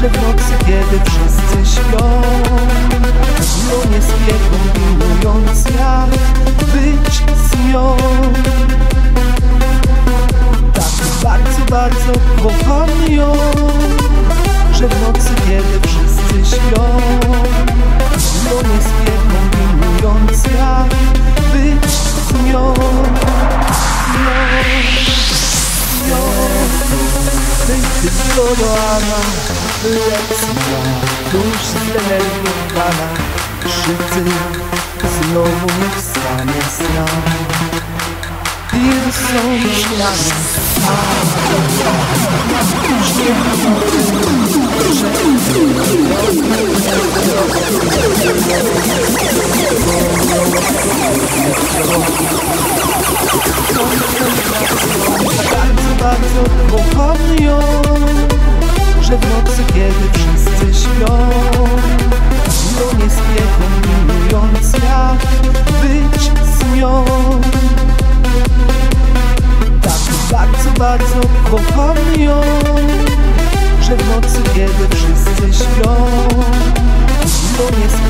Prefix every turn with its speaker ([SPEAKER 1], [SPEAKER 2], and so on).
[SPEAKER 1] Że w nocy, kiedy wszyscy śpią No nie spiechą miłując jak być z nią. Tak bardzo, bardzo kocham ją Że w nocy, kiedy wszyscy śpią No nie It's your drama Let's go. Duşlarım bana Şıtı Slow sahne sınav Bir sonuçlar Ah Że w nocy, kiedy wszyscy śpią No nie spiechą miłując jak być z nią. Tak bardzo, bardzo kocham ją Że w nocy, kiedy wszyscy śpią nie